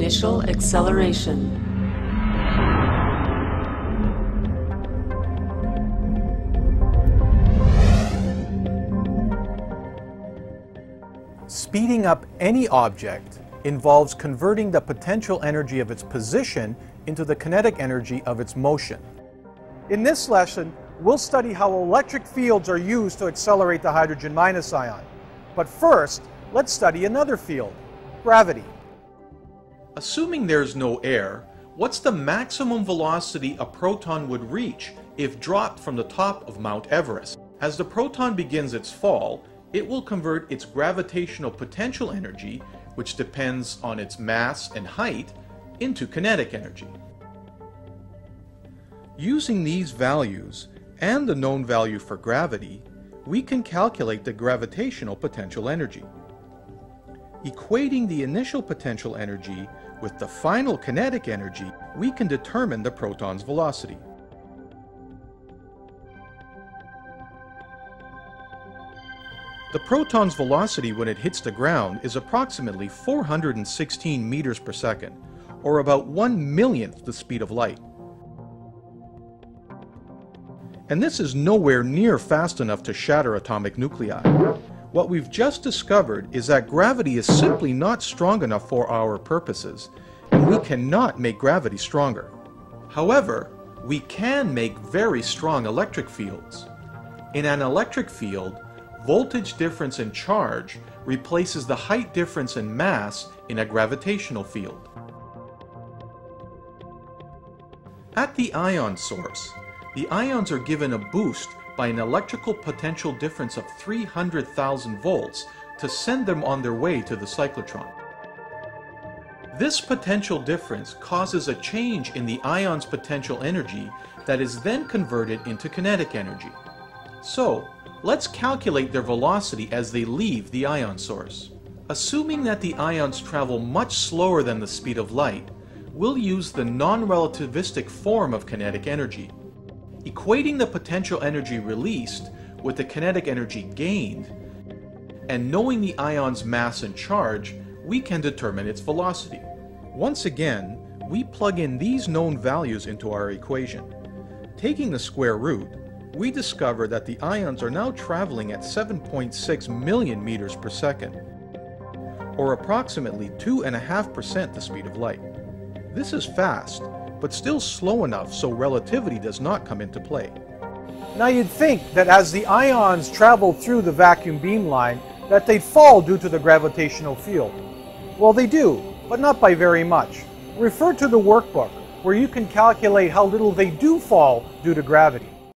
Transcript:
Initial acceleration. Speeding up any object involves converting the potential energy of its position into the kinetic energy of its motion. In this lesson, we'll study how electric fields are used to accelerate the hydrogen minus ion. But first, let's study another field, gravity. Assuming there's no air, what's the maximum velocity a proton would reach if dropped from the top of Mount Everest? As the proton begins its fall, it will convert its gravitational potential energy, which depends on its mass and height, into kinetic energy. Using these values and the known value for gravity, we can calculate the gravitational potential energy. Equating the initial potential energy with the final kinetic energy, we can determine the proton's velocity. The proton's velocity when it hits the ground is approximately 416 meters per second, or about one millionth the speed of light. And this is nowhere near fast enough to shatter atomic nuclei. What we've just discovered is that gravity is simply not strong enough for our purposes, and we cannot make gravity stronger. However, we can make very strong electric fields. In an electric field, voltage difference in charge replaces the height difference in mass in a gravitational field. At the ion source, the ions are given a boost by an electrical potential difference of 300,000 volts to send them on their way to the cyclotron. This potential difference causes a change in the ion's potential energy that is then converted into kinetic energy. So, Let's calculate their velocity as they leave the ion source. Assuming that the ions travel much slower than the speed of light, we'll use the non-relativistic form of kinetic energy. Equating the potential energy released with the kinetic energy gained, and knowing the ion's mass and charge, we can determine its velocity. Once again, we plug in these known values into our equation. Taking the square root, we discover that the ions are now traveling at 7.6 million meters per second, or approximately 2.5% the speed of light. This is fast, but still slow enough so relativity does not come into play. Now you'd think that as the ions travel through the vacuum beam line, that they'd fall due to the gravitational field. Well, they do, but not by very much. Refer to the workbook, where you can calculate how little they do fall due to gravity.